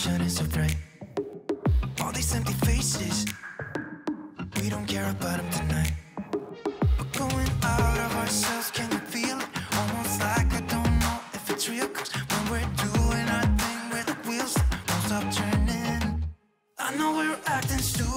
shining so bright. All these empty faces, we don't care about them tonight. We're going out of ourselves, can you feel it? Almost like I don't know if it's real. Cause when we're doing our thing, we're the wheels won't stop turning. I know we're acting stupid.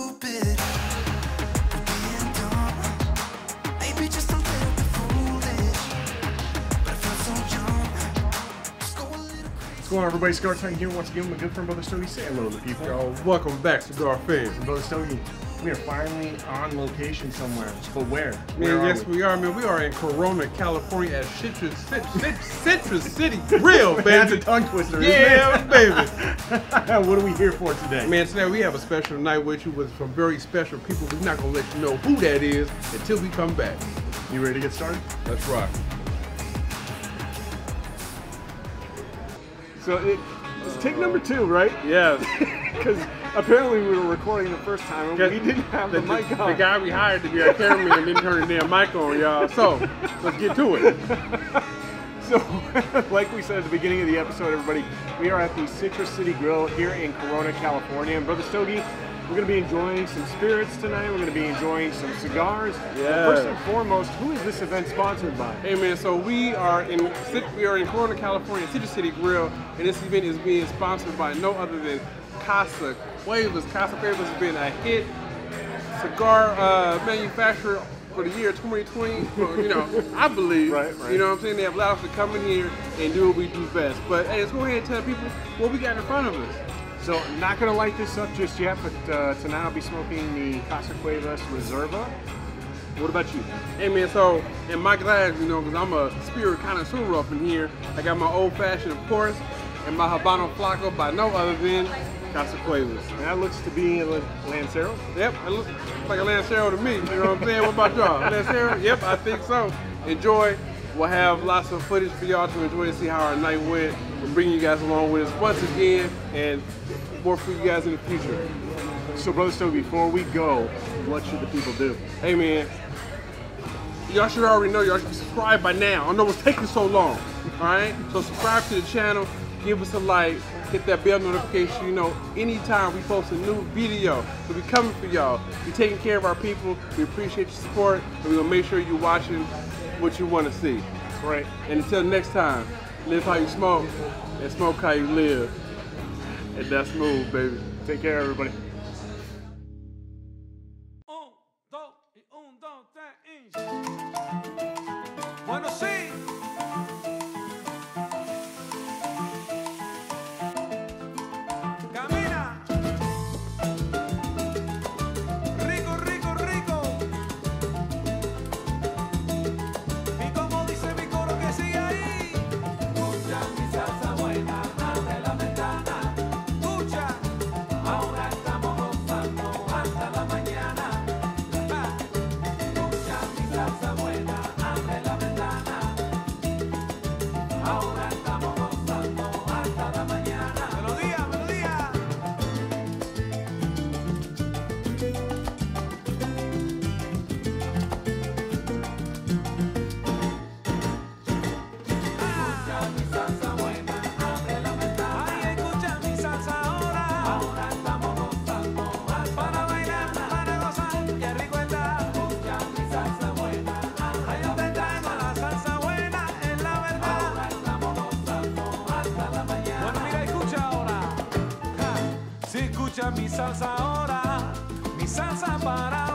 Going on, everybody? Scar Time here once again with my good friend Brother Stogie. Say hello to the people. Yo, welcome back, to Cigar fans. Brother Stogie, we are finally on location somewhere. But where? Man, Where are yes, we? we are, man. We are in Corona, California at Citrus, Cit- Cit- Citrus City Grille, That's a tongue twister, Yeah, baby. what are we here for today? Man, today we have a special night with you with some very special people. We're not gonna let you know who that is until we come back. You ready to get started? Let's rock. So it, it's take number two, right? Yes. Because apparently we were recording the first time and we didn't have the, mic on. The guy we hired to be our cameraman didn't turn the damn mic on, y'all. So let's get to it. So, like we said at the beginning of the episode, everybody, we are at the Citrus City Grille here in Corona, California. And Brother Stogie, we're going to be enjoying some spirits tonight. We're going to be enjoying some cigars. Yeah. First and foremost, who is this event sponsored by? Hey man, so we are in we are in Corona, California, Citrus City Grille, and this event is being sponsored by no other than Casa Cuevas. Casa Cuevas has been a hit cigar uh, manufacturer for the year 2020. For, you know, I believe. Right, right. You know what I'm saying? They have allowed us to come in here and do what we do best. But hey, let's go ahead and tell people what we got in front of us. So, not going to light this up just yet, but uh, tonight I'll be smoking the Casa Cuevas Reserva. What about you? Hey man, so in my glass, you know, because I'm a spirit connoisseur up in here, I got my old fashioned, of course, and my Habano Flaco by no other than Casa Cuevas. And that looks to be a Lancero. Yep, it looks like a Lancero to me. You know what I'm saying? What about y'all? Lancero? Yep, I think so. Enjoy. We'll have lots of footage for y'all to enjoy and see how our night went. We'll bring you guys along with us once again and more for you guys in the future. So, Brother Stowe, before we go, what should the people do? Hey man, y'all should already know y'all should be subscribed by now. I know it's taking so long. Alright? So subscribe to the channel, give us a like, hit that bell notification, you know, anytime we post a new video, we'll be coming for y'all. We're taking care of our people. We appreciate your support, and we're gonna make sure you're watching what you wanna see. Right. And until next time, live how you smoke and smoke how you live. And that's move, baby. Take care, everybody. Un, dos, y un, dos, tres, escucha mi salsa ahora, mi salsa para